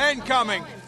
Men coming!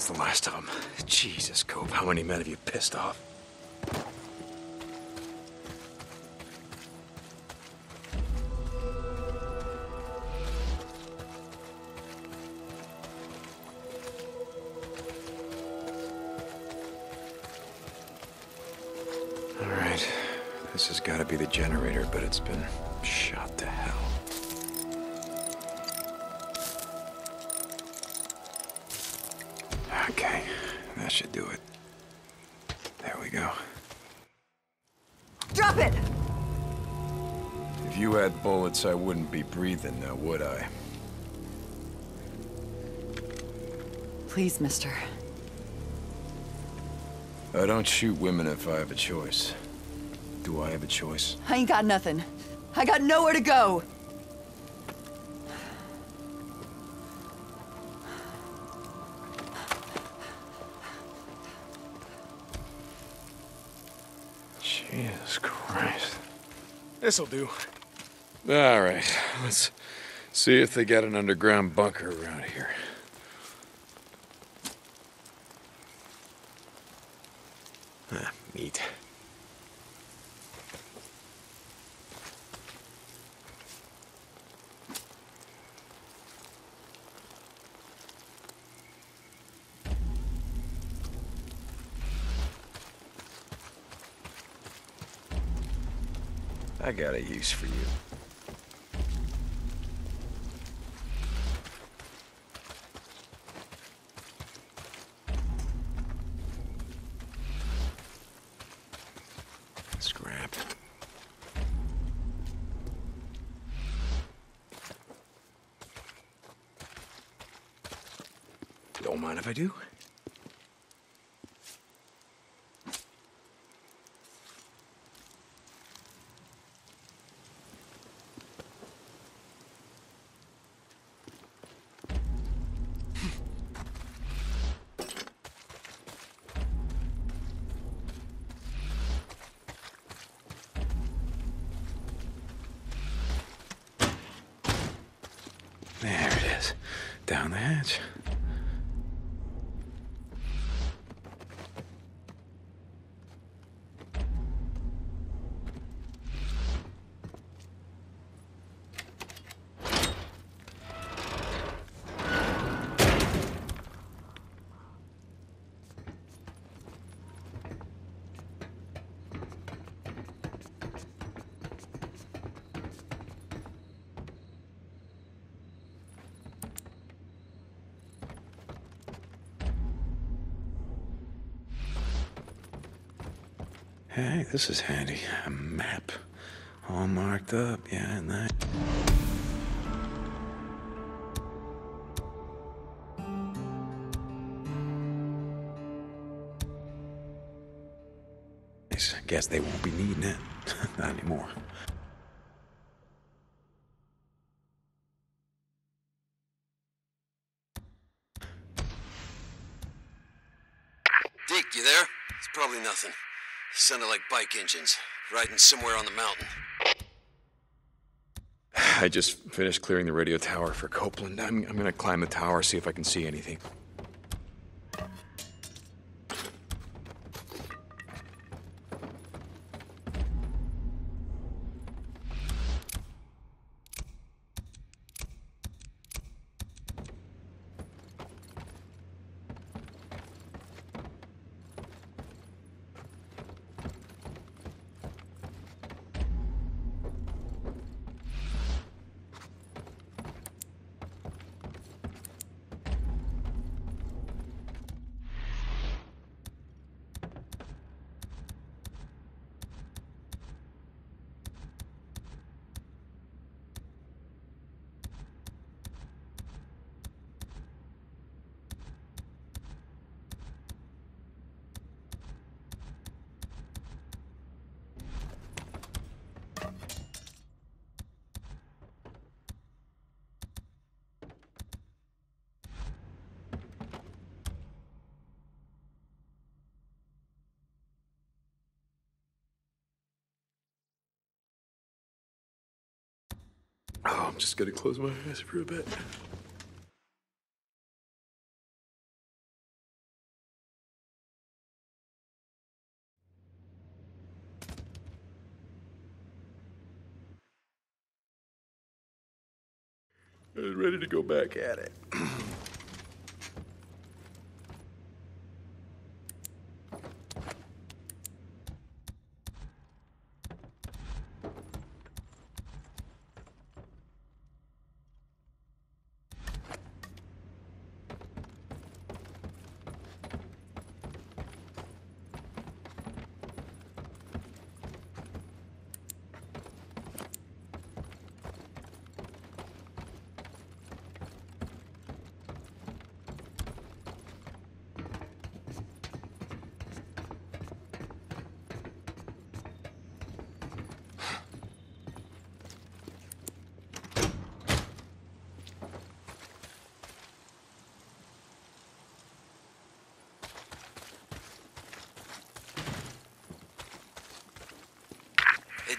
that's the last of them. Jesus, Cope, how many men have you pissed off? All right. This has got to be the generator, but it's been that should do it. There we go. Drop it! If you had bullets, I wouldn't be breathing now, would I? Please, mister. I don't shoot women if I have a choice. Do I have a choice? I ain't got nothing. I got nowhere to go. This'll do. All right, let's see if they got an underground bunker around here. Ah, neat. I got a use for you. Scrap. Don't mind if I do. There it is. Down the hatch. Hey, this is handy. A map. All marked up, yeah, and that. Guess they won't be needing it. Not anymore. Deke, you there? It's probably nothing. Sounded like bike engines, riding somewhere on the mountain. I just finished clearing the radio tower for Copeland. I'm, I'm gonna climb the tower, see if I can see anything. Oh, I'm just gonna close my eyes for a bit. I was ready to go back at it.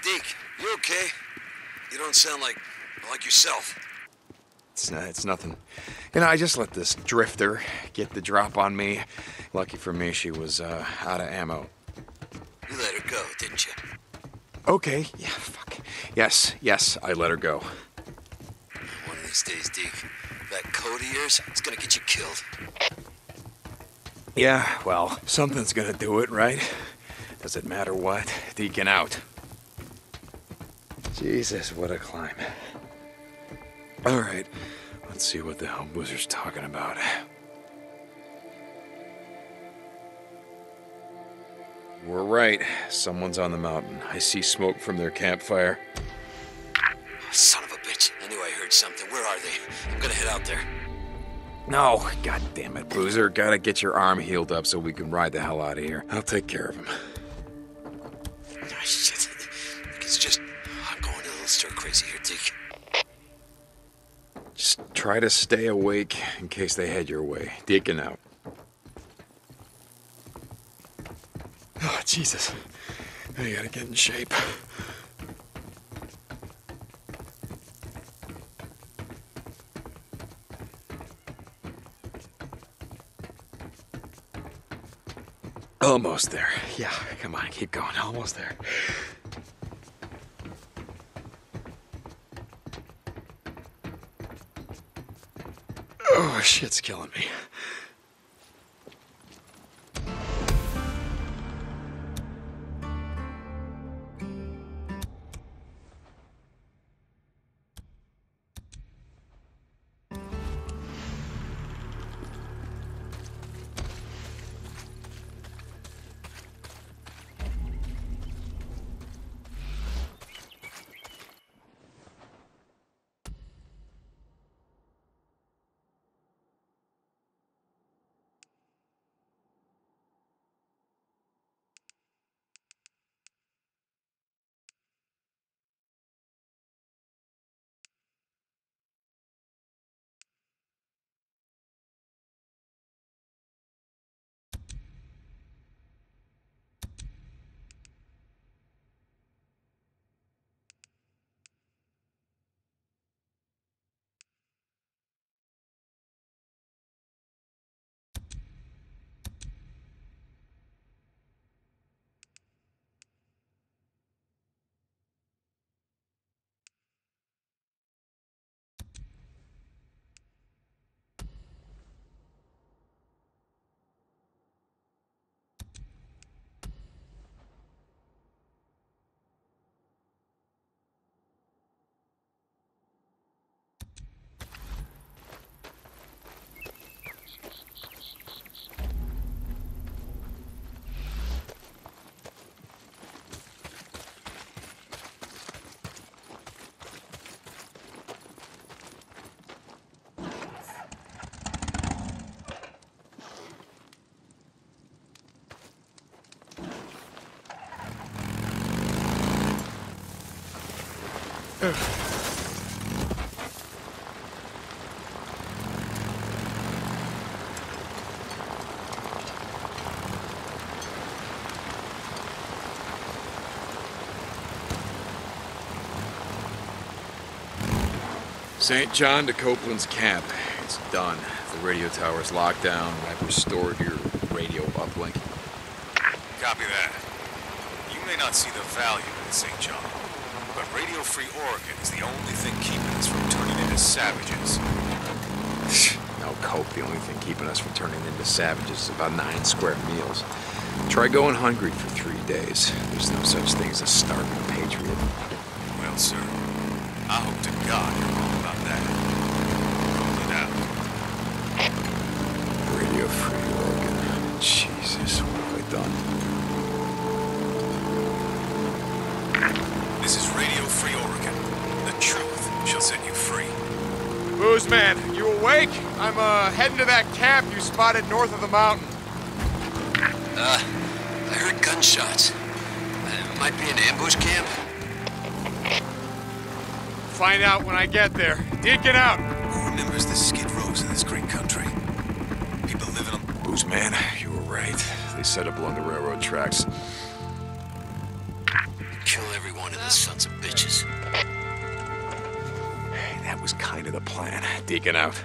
Deke, you okay? You don't sound like like yourself. It's, not, it's nothing. You know, I just let this drifter get the drop on me. Lucky for me, she was uh, out of ammo. You let her go, didn't you? Okay, yeah, fuck. Yes, yes, I let her go. One of these days, Deke, that coat of yours, it's gonna get you killed. Yeah, well, something's gonna do it, right? Does it matter what? Deacon out. Jesus, what a climb. All right, let's see what the hell Boozer's talking about. We're right. Someone's on the mountain. I see smoke from their campfire. Son of a bitch. I knew I heard something. Where are they? I'm gonna head out there. No, god damn it, Boozer. Gotta get your arm healed up so we can ride the hell out of here. I'll take care of him. Ah, shit. It's just. Try to stay awake in case they head your way. Deacon out. Oh, Jesus. I gotta get in shape. Almost there. Yeah, come on, keep going. Almost there. Oh, shit's killing me. St. John to Copeland's camp. It's done. The radio tower's locked down. I've restored your radio uplink. Copy that. You may not see the value in St. John, but Radio Free Oregon is the only thing keeping us from turning into savages. No, Cope, the only thing keeping us from turning into savages is about nine square meals. Try going hungry for three days. There's no such thing as a starving patriot. Well, sir, I hope to God you're wrong about that. Copeland out. Radio Free Oregon. Jesus, what have I done? Free Oregon. The truth shall set you free. Booze man, you awake? I'm uh heading to that camp you spotted north of the mountain. Uh, I heard gunshots. Uh, might be an ambush camp. Find out when I get there. Deacon out. Who remembers the skid rows in this great country? People living on. Booze man, you were right. They set up along the railroad tracks. Kill everyone in of the sons of That was kind of the plan. Deacon out.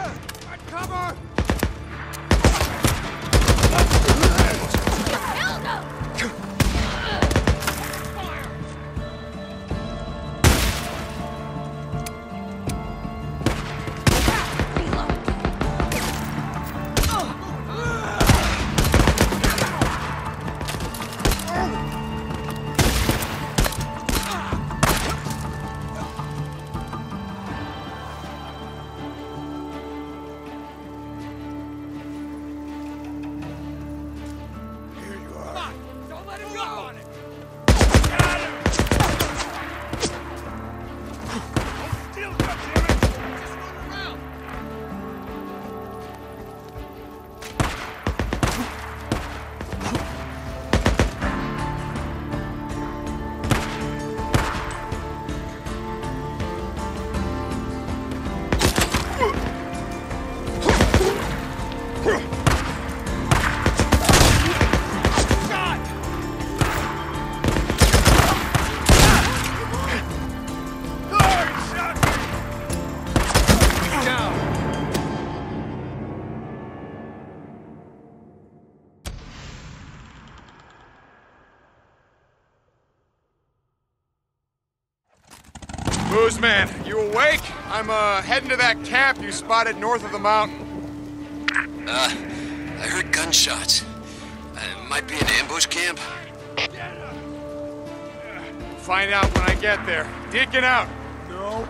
I'm! Cover! Man, you awake? I'm uh heading to that camp you spotted north of the mountain. Uh, I heard gunshots. Uh, might be an ambush camp. Find out when I get there. Deacon out. No.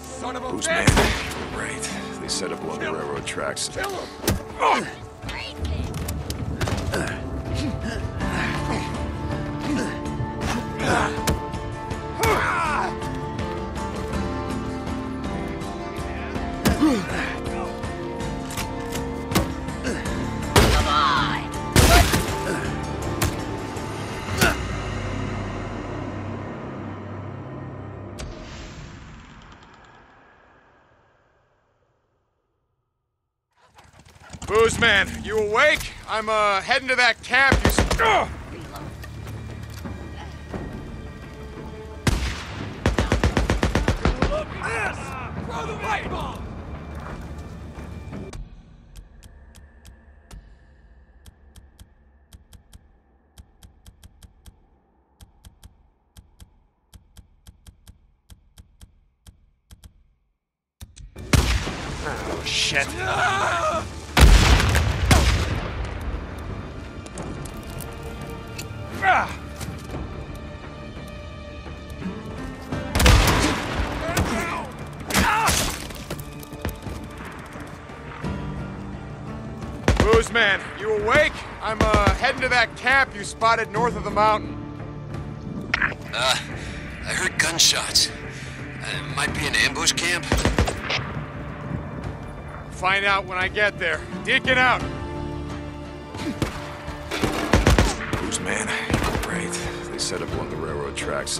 Son of a Who's bitch. man? You're right. They set up along the railroad tracks. Kill him. Booze man, you awake? I'm uh heading to that camp you. Ugh! Look at this! Throw the light bulb! Oh shit. Ah! Booze man, you awake? I'm uh heading to that camp you spotted north of the mountain. Uh, I heard gunshots. Uh, might be an ambush camp. Find out when I get there. Deacon out. Who's man? Set up along the railroad tracks.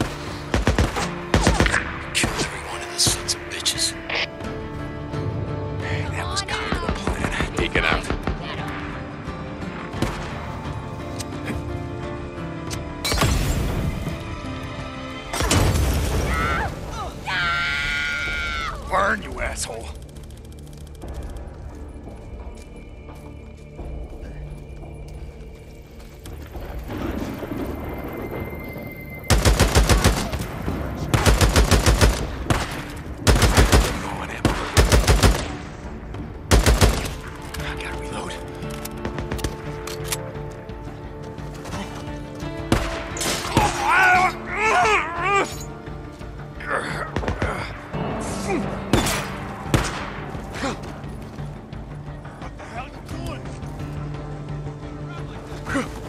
う。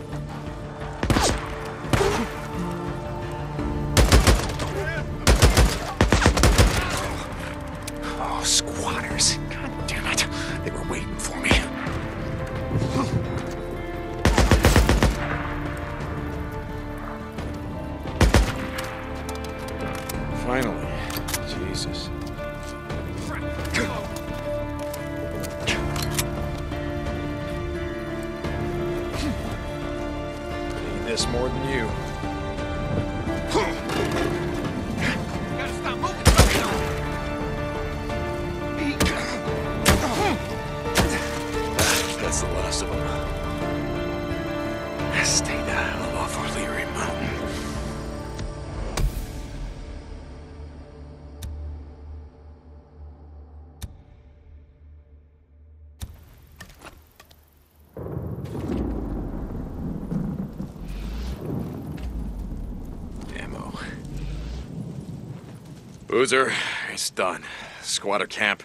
Boozer, it's done. Squatter camp.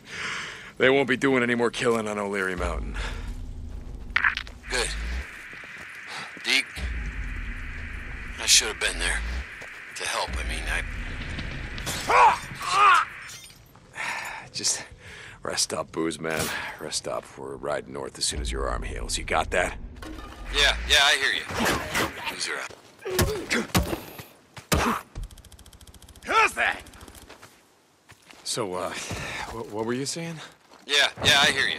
They won't be doing any more killing on O'Leary Mountain. Good. Deke, I should have been there. To help, I mean, I... Just rest up, booze man. Rest up. We're riding north as soon as your arm heals. You got that? Yeah, yeah, I hear you. Boozer out. Who's that? So, uh, what, what were you saying? Yeah, yeah, I hear you.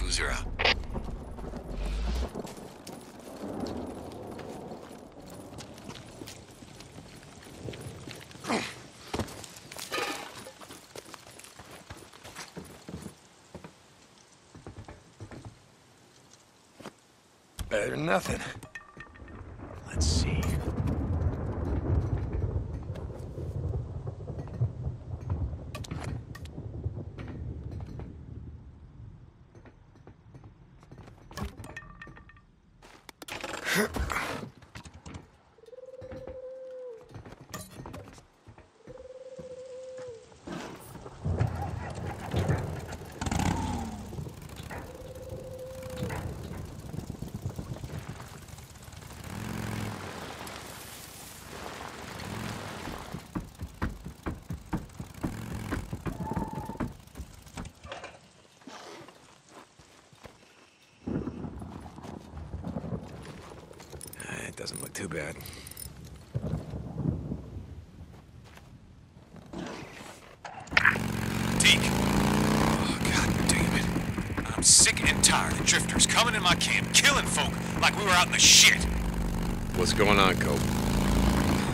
Boozer out. Better than nothing. Let's see. Uh, It doesn't look too bad. Deke. Oh, God damn it. I'm sick and tired of drifters coming in my camp, killing folk like we were out in the shit. What's going on, Cope?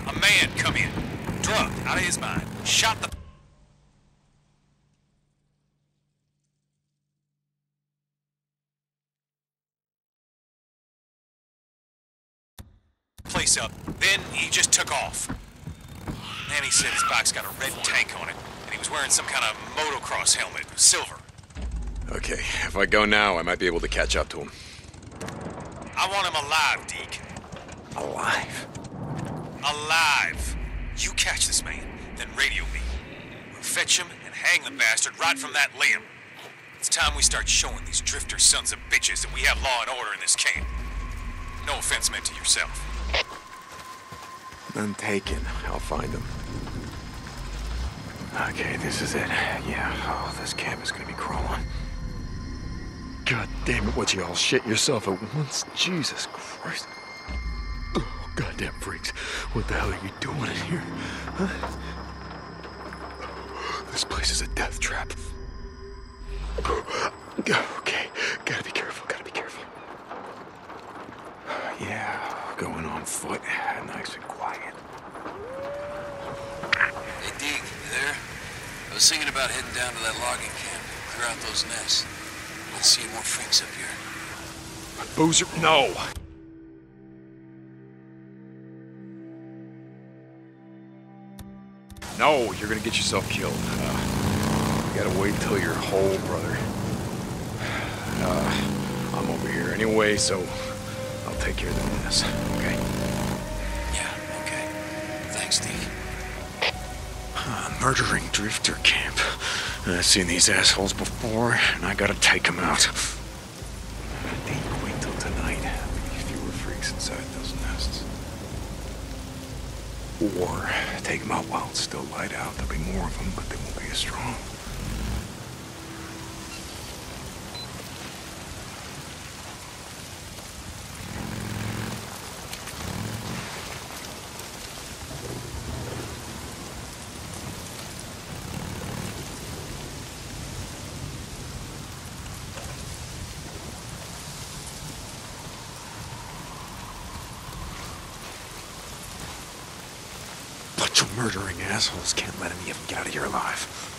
A man come in, drugged out of his mind, shot the up. Then he just took off. And he said his bike's got a red tank on it, and he was wearing some kind of motocross helmet, silver. Okay, if I go now, I might be able to catch up to him. I want him alive, Deke. Alive? Alive. You catch this man, then radio me. We'll fetch him and hang the bastard right from that limb. It's time we start showing these drifter sons of bitches that we have law and order in this camp. No offense meant to yourself. None taken. I'll find them. Okay, this is it. Yeah, oh, this camp is gonna be crawling. God damn it, what you all shit yourself at once? Jesus Christ. Oh, goddamn freaks. What the hell are you doing in here? Huh? This place is a death trap. Okay, gotta be careful, gotta be careful. Yeah, going on foot, nice and quiet. Hey, Deke, you there? I was thinking about heading down to that logging camp, clear out those nests. Let's see more freaks up here. Boozer, no! No, you're gonna get yourself killed. Uh, you gotta wait till you're whole, brother. Uh, I'm over here anyway, so take care of the mess, okay? Yeah, okay. Thanks, Deke. Uh, murdering drifter camp. I've seen these assholes before, and I gotta take them out. Wait till tonight. There'll be fewer freaks inside those nests. Or take them out while it's still light out. There'll be more of them, but they won't be as strong. bunch of murdering assholes can't let any of them get out of here alive.